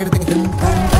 sakit tinggi